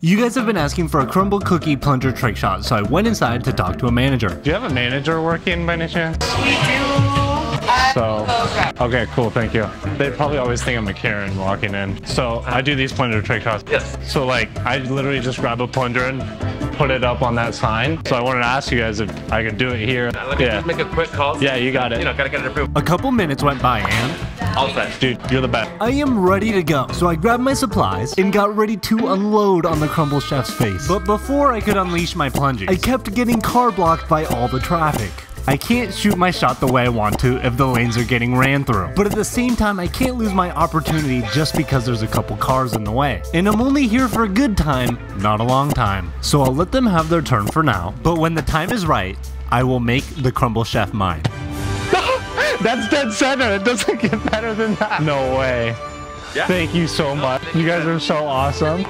You guys have been asking for a Crumbl cookie plunger trick shot, so I went inside to talk to a manager. Do you have a manager working by any chance? We do. So, okay, cool, thank you. They probably always think I'm a Karen walking in. So I do these plunger trick shots. Yes. So like, I literally just grab a plunger and put it up on that sign. So I wanted to ask you guys if I could do it here. Let me Yeah, just make a quick call. yeah, you got it. You know, gotta get it approved. A couple minutes went by and All set. Dude, you're the best. I am ready to go. So I grabbed my supplies and got ready to unload on the Crumbl chef's face. But before I could unleash my plunges, I kept getting car blocked by all the traffic. I can't shoot my shot the way I want to if the lanes are getting ran through. But at the same time, I can't lose my opportunity just because there's a couple cars in the way. And I'm only here for a good time, not a long time. So I'll let them have their turn for now. But when the time is right, I will make the Crumbl chef mine. That's dead center. It doesn't get better than that. No way. Yeah. Thank you so much. You guys are so awesome.